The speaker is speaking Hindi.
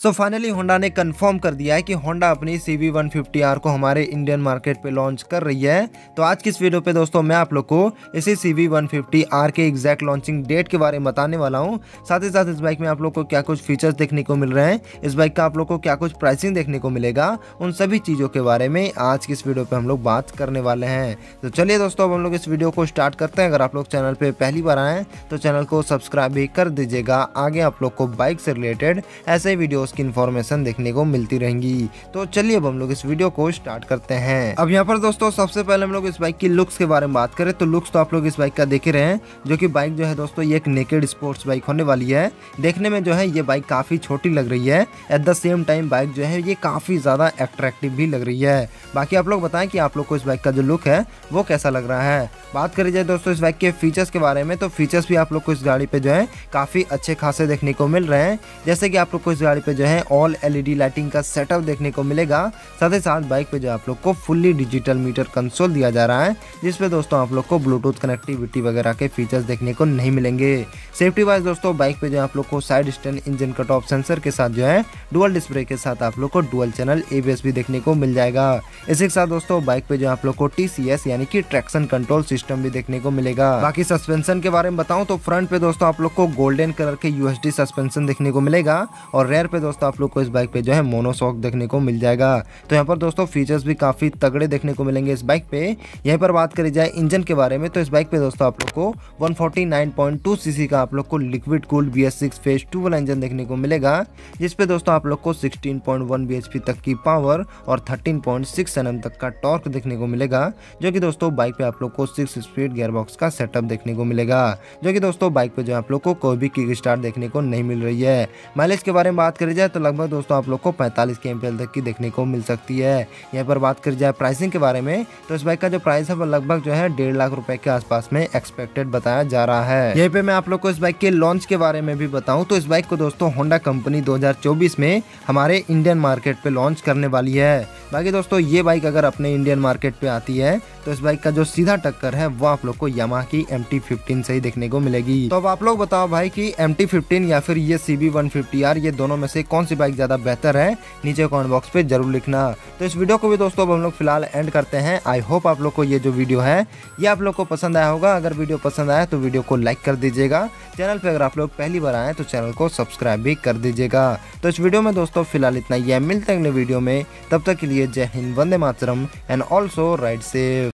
सो फाइनली होंडा ने कंफर्म कर दिया है कि होंडा अपनी C B one fifty R को हमारे इंडियन मार्केट पे लॉन्च कर रही है। तो आज की इस वीडियो पे दोस्तों, मैं आप लोग को इसी C B one fifty R के एग्जैक्ट लॉन्चिंग डेट के बारे में बताने वाला हूँ। साथ ही साथ इस बाइक में आप लोग को क्या कुछ फीचर्स देखने को मिल रहे हैं, इस बाइक का आप लोग को क्या कुछ प्राइसिंग देखने को मिलेगा, उन सभी चीज़ों के बारे में आज की इस वीडियो पर हम लोग बात करने वाले हैं। तो चलिए दोस्तों, अब हम लोग इस वीडियो को स्टार्ट करते हैं। अगर आप लोग चैनल पर पहली बार आए तो चैनल को सब्सक्राइब भी कर दीजिएगा। आगे आप लोग को बाइक से रिलेटेड ऐसे वीडियोज़ की इन्फॉर्मेशन देखने को मिलती रहेंगी। तो चलिए अब हम लोग इस वीडियो को स्टार्ट करते हैं। अब यहाँ पर दोस्तों, सबसे पहले हम लोग इस बाइक की लुक्स के बारे में बात करें तो लुक्स तो आप लोग इस बाइक का देख रहे हैं, जो की बाइक जो है दोस्तों, ये एक नेकेड स्पोर्ट्स बाइक होने वाली है। देखने में जो है, ये बाइक काफ़ी छोटी लग रही है। At the same time bike जो है, ये काफ़ी ज़्यादा अट्रैक्टिव भी लग रही है। बाकी आप लोग बताएँ कि आप लोग को इस बाइक का जो लुक है, वो कैसा लग रहा है? बात करी जाए दोस्तों, इस बाइक के फीचर्स के बारे में तो फीचर्स भी आप लोग को इस गाड़ी पे जो है, काफ़ी अच्छे खासे देखने को मिल रहे हैं। जैसे कि आप लोग को इस गाड़ी पे जो है ऑल एलईडी लाइटिंग का सेटअप देखने को मिलेगा। साथ ही साथ बाइक पे जो आप लोग को फुल्ली डिजिटल मीटर कंसोल दिया जा रहा है, जिसपे दोस्तों आप लोग को ब्लूटूथ कनेक्टिविटी वगैरह के फीचर्स देखने को नहीं मिलेंगे। सेफ्टी वाइज दोस्तों बाइक पे जो आप लोग को side stand engine cut off sensor के साथ जो है डुअल डिस्प्ले के साथ आप लोग को डुअल चैनल एबीएस भी देखने को मिल जाएगा। इसी के साथ दोस्तों बाइक पे जो आप लोग को टीसीएस यानी कि ट्रैक्शन कंट्रोल सिस्टम भी देखने को मिलेगा। बाकी सस्पेंशन के बारे में बताऊँ तो फ्रंट पे दोस्तों आप लोग को गोल्डन कलर के यूएसडी सस्पेंशन देखने को मिलेगा और रेयर पे दोस्तों, आप लोग को इस बाइक पे जो है मोनोसॉक देखने को मिल जाएगा। तो यहाँ पर दोस्तों फीचर्स भी काफ़ी तगड़े देखने को मिलेंगे इस बाइक पे। यहीं पर बात करी जाए इंजन के बारे में तो इस बाइक पे दोस्तों, आप लोग को 149.2 सीसी का आप लोग को liquid cool B S six phase two वाला इंजन देखने को मिलेगा जिसपे दोस्तों, आप लोग को 16.1 bhp तक की पावर और 13.6 एनएम तक का टॉर्क देखने को मिलेगा, जो कि दोस्तों बाइक पे आप लोग को सिक्स स्पीड गियर बॉक्स का सेटअप देखने को मिलेगा, जो कि दोस्तों बाइक पे जो आप लोग को कोई भी किक स्टार्ट देखने को नहीं मिल रही है। माइलेज के बारे में बात करी जाए तो लगभग दोस्तों आप लोग को पैंतालीस के एमपीएल तक की देखने को मिल सकती है। यहाँ पर बात करी जाए प्राइसिंग के बारे में तो इस बाइक का जो प्राइस है वो लगभग जो है डेढ़ लाख रुपए के आसपास में एक्सपेक्टेड बताया जा रहा है। यहीं पे मैं आप लोग को इस बाइक के लॉन्च के बारे में भी बताऊँ तो इस बाइक को दोस्तों होंडा कंपनी 2024 में हमारे इंडियन मार्केट पे लॉन्च करने वाली है। बाकी दोस्तों, ये बाइक अगर अपने इंडियन मार्केट पे आती है तो इस बाइक का जो सीधा टक्कर है, वो आप लोग को यमा की एम टी से ही देखने को मिलेगी। तो अब आप लोग बताओ भाई कि एम टी या फिर ये सी बी ये दोनों में से कौन सी बाइक ज़्यादा बेहतर है? नीचे कमेंट बॉक्स पे ज़रूर लिखना। तो इस वीडियो को भी दोस्तों, अब हम लोग फ़िलहाल एंड करते हैं। आई होप आप लोग को ये जो वीडियो है, ये आप लोग को पसंद आया होगा। अगर वीडियो पसंद आया तो वीडियो को लाइक कर दीजिएगा। चैनल पे अगर आप लोग पहली बार आए तो चैनल को सब्सक्राइब भी कर दीजिएगा। तो इस वीडियो में दोस्तों, फ़िलहाल इतना ही है। मिलते हैं अगले वीडियो में। तब तक के लिए जय हिंद वंदे मातरम एंड ऑल्सो राइट सेफ़